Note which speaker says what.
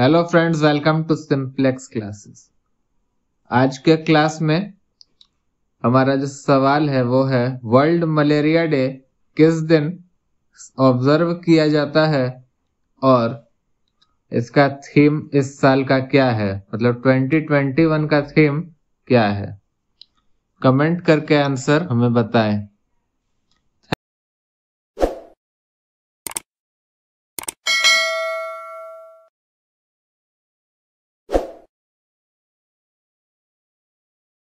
Speaker 1: Hello friends welcome to simplex classes आज के class में हमारा जो सवाल है, वो है वर्ल्ड मलेरिया डे किस दिन ऑब्ज़र्व किया जाता है? और इसका थीम इस साल का क्या है? मतलब 2021 का थीम क्या है? कमेंट करके आंसर हमें बताएँ।